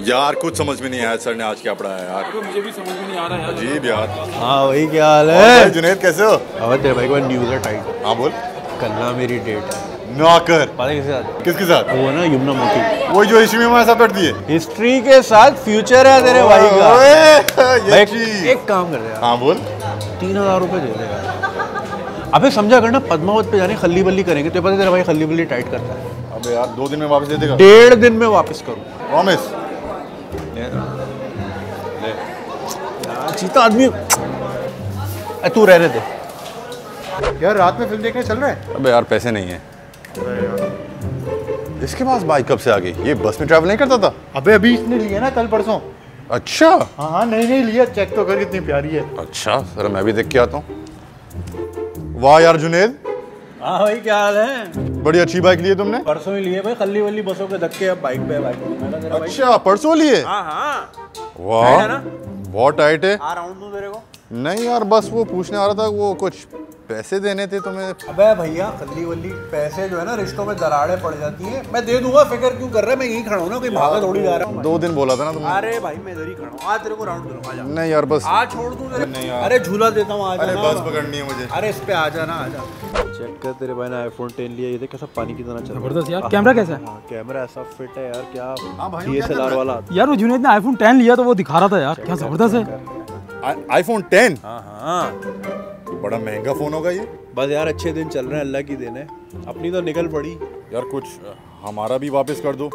यार कुछ समझ में नहीं आया सर ने आज क्या पढ़ाया यार। तो मुझे भी समझ में नहीं आ रहा यार। अजीब यार। हाँ वही क्या हाल है? जुनेद कैसे हो? अब तेरे भाई को न्यूज़ है टाइट हाँ बोल। कल ना मेरी डेट है। नौकर पता किसके साथ? किसके साथ? वो ना यमुना मोती। वही जो हिस्ट्री में हमारे साथ पढ़ती है। हिस्ट्री के साथ फ्यूचर है तेरे भाई का। ओए, ये एक, एक काम कर रहे हाँ बोल। तीन हज़ार रुपए दे दे यार। अबे समझा करना पद्मावत पे जाने खल्ली बल्ली करेंगे। तो पता है तेरा भाई खल्ली बल्ली टाइट करता है। अबे यार दो दिन में वापस दे देगा। डेढ़ दिन में वापस करूँ। प्रॉमिस चीता आदमी तू रहने दे यार रात में फ़िल्म देखने चल रहा है? अबे यार पैसे नहीं है। इसके पास बाइक कब से आ गई? ये बस में ट्रैवल नहीं करता था? अबे अभी इसने लिया ना कल परसों। अच्छा। हाँ हाँ नहीं नहीं लिया। चेक तो कर कितनी प्यारी है। अच्छा सर मैं भी देख के आता हूँ। वाह यार जुनेद। हाँ भाई क्या हाल है? बड़ी अच्छी बाइक ली है तुमने? परसों ही लिए भाई खल्ली वल्ली बसों के धक्के अब बाइक पे बाइक अच्छा परसों लिए हाँ? हाँ वाह बहुत टाइट है। नहीं यार बस वो पूछने आ रहा था वो कुछ पैसे देने थे तुम्हें? अबे भैया खल्ली वल्ली पैसे जो है ना रिश्तों में दरारें पड़ जाती हैं। मैं दे दूँगा फ़िक्र क्यों कर रहा है? मैं यहीं खड़ा हूँ ना कोई भागा थोड़ी जा रहा हूँ। दो दिन बोला था ना तुमने। अरे भाई मैं इधर ही खड़ा हूँ। आज तेरे को राउंड करूँ आजा नहीं यार बस। आज छोड़ दूँ। अरे झूला देता हूँ आज अरे बस पकड़नी है मुझे। अरे इस पे आ जाना आ जा। चेक कर तेरे भाई ने आईफोन 10 लिया ये देख कैसा पानी की तरह चल रहा ज़बरदस्त यार कैमरा कैसा है? हाँ कैमरा ऐसा फिट है यार क्या भाई, डीएसएलआर वाला यार वो जुनेद ने आईफोन 10 लिया तो वो दिखा रहा था यार क्या ज़बरदस्त है। आईफोन 10 हाँ हाँ। बड़ा महँगा फ़ोन होगा ये। बस यार अच्छे दिन चल रहे हैं अल्लाह की देन है। अपनी तो निकल पड़ी। यार कुछ हमारा भी वापस कर दो।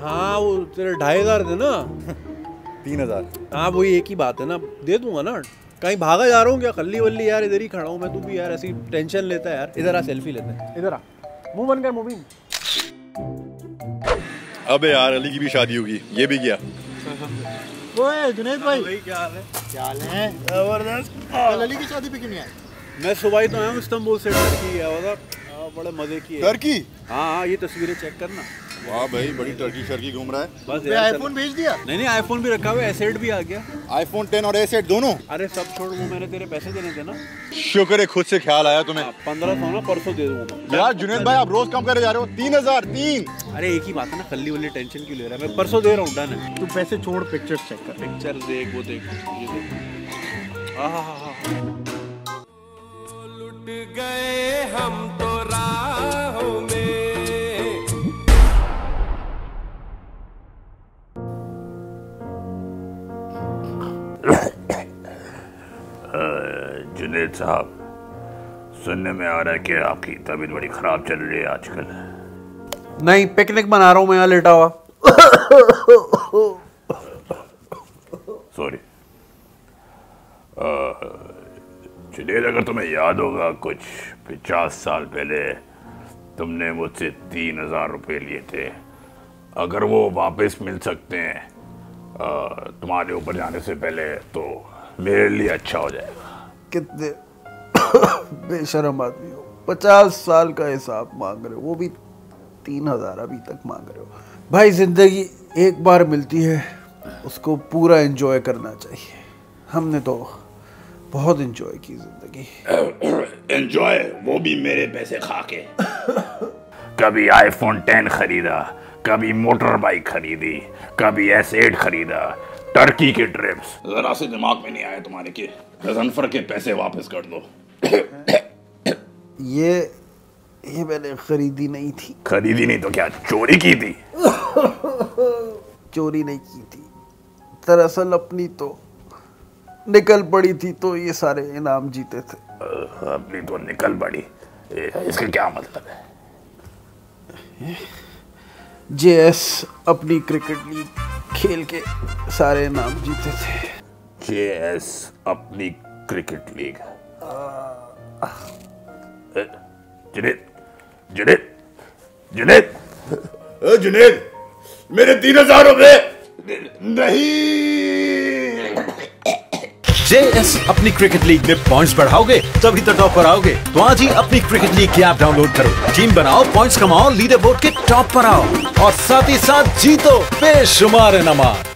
हाँ वो तेरे ढाई हज़ार थे ना। तीन हज़ार। हाँ वही एक ही बात है ना। दे दूँगा ना। कहीं भागा जा रहा हूँ क्या? खल्ली वल्ली यार इधर ही खड़ा हूँ मैं तू भी यार ऐसी टेंशन लेता है यार। इधर आ सेल्फी लेते हैं। इधर आ। मुँह बंद कर मूवी अबे यार अली की भी शादी होगी। ये भी गया ओए जुनेद भाई। क्या हाल है? क्या हाल है? ज़बरदस्त। कल अली की शादी पे क्यों नहीं आए मैं सुबह ही तो आया हूँ इस्तांबुल से टर्की गया हुआ था हाँ, बड़े मज़े की है टर्की हाँ हाँ ये तस्वीरें चेक करना। वाह भाई बड़ी टर्की शर्की घूम रहा है। बस आईफोन भेज दिया? नहीं नहीं आईफोन भी रखा हुआ है एसेट भी आ गया। आईफोन 10 और एसेट दोनों? अरे सब छोड़ वो मैंने तेरे पैसे देने थे ना। शुक्र है खुद से ख्याल आया तुम्हें। पंद्रह सौ ना परसों दे दूँगा। यार जुनेद भाई आप रोज कम करे जा रहे हो। तीन हज़ार तीन। अरे एक ही बात है ना खल्ली वाली टेंशन क्यों ले रहा है? मैं परसों दे रहा हूँ डन तू पैसे छोड़ पिक्चर्स चेक कर। पिक्चर देख वो देख ये देख। हाँ हाँ हाँ हाँ। जुनेद साहब सुनने में आ रहा है कि आपकी तबीयत बड़ी खराब चल रही है आजकल। नहीं पिकनिक मना रहा हूँ मैं यहाँ लेटा हुआ। सॉरी जुनेद अगर तुम्हें याद होगा कुछ पचास साल पहले तुमने मुझसे तीन हज़ार रुपये लिए थे। अगर वो वापस मिल सकते हैं तुम्हारे ऊपर जाने से पहले तो मेरे लिए अच्छा हो जाएगा। कितने बेशरम आदमी हो। पचास साल का हिसाब मांग रहे हो वो भी तीन हज़ार अभी तक मांग रहे हो। भाई ज़िंदगी एक बार मिलती है उसको पूरा एंजॉय करना चाहिए। हमने तो बहुत एंजॉय की ज़िंदगी। एंजॉय वो भी मेरे पैसे खा के। कभी आईफोन 10 खरीदा कभी मोटर बाइक खरीदी कभी एस एट खरीदा टर्की के ट्रिप्स जरा से दिमाग में नहीं आया तुम्हारे के। गजनफर के पैसे वापस कर दो। ये ये मैंने खरीदी नहीं थी। खरीदी नहीं तो क्या? चोरी की थी। चोरी नहीं की थी। दरअसल अपनी तो निकल पड़ी थी तो ये सारे इनाम जीते थे। अपनी तो निकल पड़ी। इसका क्या मतलब है? जेएस अपनी क्रिकेट लीग खेल के सारे इनाम जीते थे। जे एस अपनी क्रिकेट लीग। अ, जुनेद जुनेद। जुनेद जुनेद मेरे तीन हज़ार रुपए नहीं। जेएस अपनी क्रिकेट लीग में पॉइंट्स बढ़ाओगे तभी तो टॉप पर आओगे। तो आज ही अपनी क्रिकेट लीग की ऐप डाउनलोड करो। टीम बनाओ पॉइंट्स कमाओ लीडर बोर्ड के टॉप पर आओ। और साथ ही साथ जीतो बेशुमार इनामात